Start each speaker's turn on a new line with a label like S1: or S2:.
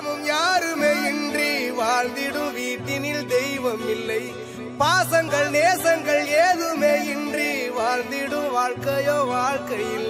S1: அடையாளமும் யாருமே இன்றி வாழ்ந்திடும் வீட்டினில் தெய்வம் இல்லை. பாசங்கள் நேசங்கள் ஏதுமே இன்றி வாழ்ந்திடும் வாழ்க்கையோ வாழ்க்கையில்